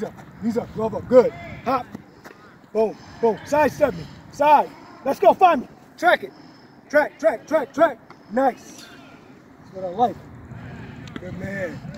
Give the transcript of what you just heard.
Knees up, knees up, glove up, good. Hop. Boom, boom. Side step me. Side. Let's go, find me. Track it. Track, track, track, track. Nice. That's what I like. Good man.